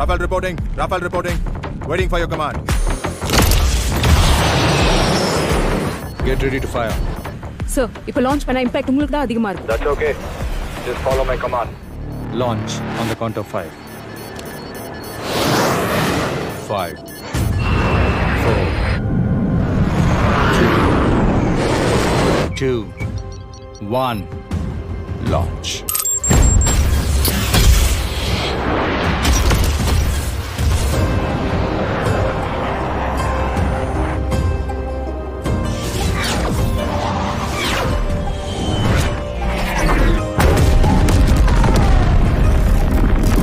Rafale reporting. Rafale reporting. Waiting for your command. Get ready to fire. Sir இப்போ I பண்ண impact உங்களுக்கு தான் அதிகமா இருக்கும் That's okay. Just follow my command. Launch on the count of five. Five. Four. Three. Two. One. Launch.